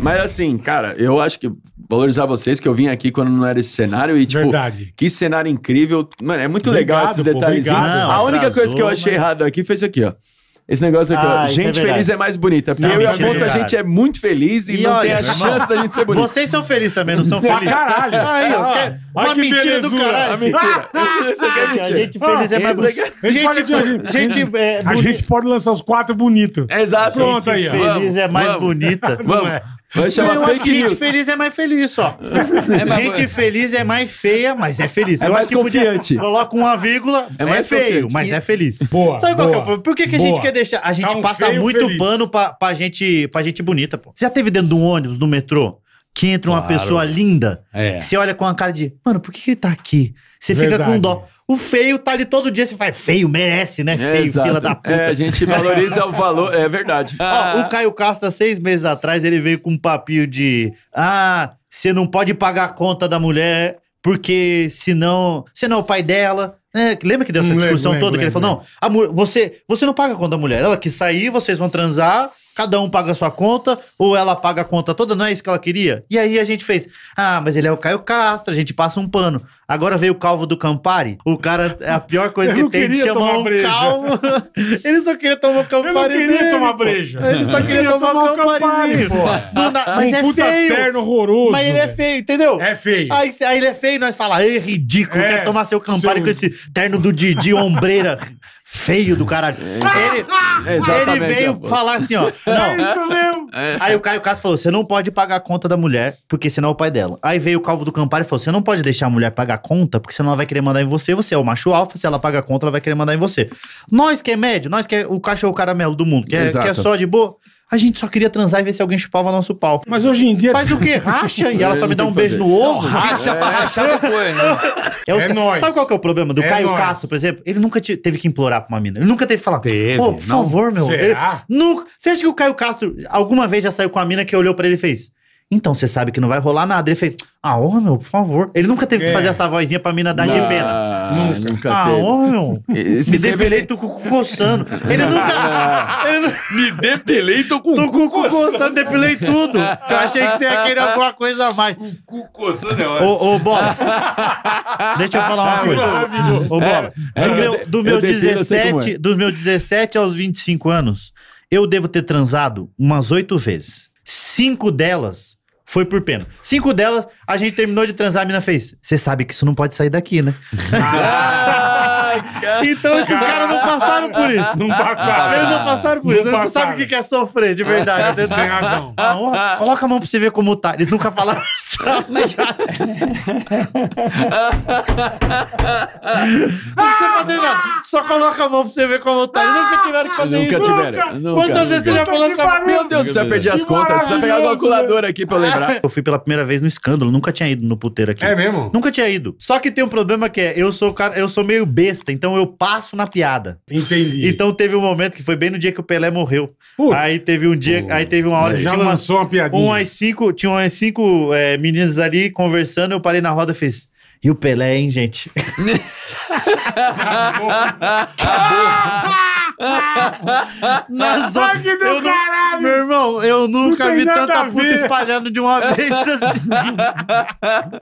Mas assim, cara, eu acho que valorizar vocês, que eu vim aqui quando não era esse cenário e, tipo, Verdade. que cenário incrível. Mano, é muito Obrigado, legal esses detalhezinhos. A única coisa que eu achei mas- errado aqui foi isso aqui, ó. Esse negócio aqui, Ah, ó. isso é Gente verdade. feliz é mais bonita. Porque Não, eu e mentira, Afonso, a cara. gente é muito feliz e, E não olha, tem a chance da gente ser bonito. Vocês são felizes também, não são Pra felizes? caralho. Aí, ó, Ah, olha uma que mentira do belezura. caralho. A mentira. Isso aqui é A mentira. gente feliz é mais Isso aqui bonito. A gente Gente, pode- gente, é, A boni- gente pode lançar os quatro bonitos. Exato. Pronto aí, ó. feliz Vamos, é mais vamos. bonita. Vamos. é. Vamos chamar eu acho fake que gente news. feliz é mais feliz só. gente feliz é mais feia, mas é feliz. É eu mais acho que podia- confiante. Coloca uma vírgula, É é, mais feio, confiante. mas é feliz. Boa, Sabe qual que é o boa, problema? Por que, que a boa. gente quer deixar. A gente Tá um passa muito feliz. pano pra, pra, gente, pra gente bonita, pô. Você já teve dentro de um ônibus, no metrô, que entra uma Claro. pessoa linda, É. você olha com a cara de, mano, por que, que ele tá aqui? Você fica Verdade. com dó. O feio tá ali todo dia, você faz, feio, merece, né? Feio, Exato. fila da puta. É, a gente valoriza o valor, é verdade. Ó, o Caio Castro, seis meses atrás, ele veio com um papinho de: ah, você não pode pagar a conta da mulher, porque senão. Você não é o pai dela. É, lembra que deu essa Hum, lembro, discussão lembro, toda? que ele lembro, falou: não, a você, você não paga a conta da mulher. Ela quis sair, vocês vão transar, cada um paga a sua conta, ou ela paga a conta toda, não é isso que ela queria? E aí a gente fez: ah, mas ele é o Caio Castro, a gente passa um pano. Agora veio o calvo do Campari, o cara é a pior coisa que não tem de queria chamar tomar um breja. calvo. ele só queria tomar o Campari. Eu não queria dele, tomar pô. breja. Ele só Eu queria, tomar, o o Campari. Campari, pô. Do na- Mas um é puta feio. terno horroroso. Mas ele é feio, entendeu? É feio. Aí, aí ele é feio, nós fala, é ridículo, É, quer tomar seu Campari seu- com esse terno do Didi ombreira feio do caralho. Ele, É, exatamente, ele veio falar assim, ó. É Não. isso mesmo. Aí o Caio Castro falou: você não pode pagar a conta da mulher, porque senão é o pai dela. Aí veio o calvo do Campari e falou: você não pode deixar a mulher pagar a conta, porque senão ela vai querer mandar em você. Você é o macho alfa, se ela paga a conta, ela vai querer mandar em você. Nós que é médio, nós que é o cachorro caramelo do mundo, que é, que é só de boa, a gente só queria transar e ver se alguém chupava nosso pau. Mas hoje em dia... Faz o quê? Racha e ela só me dá um beijo no ovo. Racha pra rachar depois, né? É os É ca- nóis. Sabe qual que é o problema do É Caio nóis. Castro, por exemplo? Ele nunca te- teve que implorar pra uma mina. Ele nunca teve que falar. Teve, Pô, por não. favor, meu. Será? Ele nunca... Você acha que o Caio Castro alguma vez já saiu com a mina que olhou pra ele e fez? Então, você sabe que não vai rolar nada. Ele fez, ah, ô, meu, por favor. Ele nunca teve que É. fazer essa vozinha pra mina dar de pena. Ah, Nunca. nunca Ah, teve. meu. Esse Me depilei, tô com o cu coçando. Ele nunca... ele não... Me depilei, tô com Tô com o cu coçando, depilei tudo. Eu achei que você ia querer alguma coisa a mais. Cu coçando é ótimo. Ô, ô, Bola. Deixa eu falar uma coisa. Maravilhoso. Ô, Bola. É, Do eu meu, de- do eu meu depilo, eu sei como 17, dos meus 17 aos 25 anos, eu devo ter transado umas oito vezes. Cinco delas foi por pena. Cinco delas, a gente terminou de transar, a mina fez. Você sabe que isso não pode sair daqui, né? Cara. Então esses caras não passaram por isso. Não passaram. Eles não passaram por Não isso. Eles não passaram. sabem o que é sofrer, de verdade. Você tem razão. Ah, ó, coloca a mão pra você ver como tá. Eles nunca falaram isso. Não precisa fazer nada. Só coloca a mão pra você ver como tá. Eles nunca tiveram que fazer Nunca isso. tiveram. Nunca, Quantas vezes você já falou essa. Meu Deus do céu, perdi as contas. Precisa pegar a calculadora aqui pra eu lembrar. Eu fui pela primeira vez no escândalo, nunca tinha ido no puteiro aqui. É mesmo? Nunca tinha ido. Só que tem um problema que é, eu sou cara, eu sou meio besta, então eu passo na piada. Entendi. Então teve um momento que foi bem no dia que o Pelé morreu. Puta. Aí teve um dia, aí teve uma hora que já tinha lançou uma piadinha. umas cinco, tinha umas cinco é, meninas ali conversando, eu parei na roda e fiz. E o Pelé, hein, gente? Nas Ai, que do eu caralho! Meu irmão, eu nunca vi tanta puta espalhando de uma vez assim.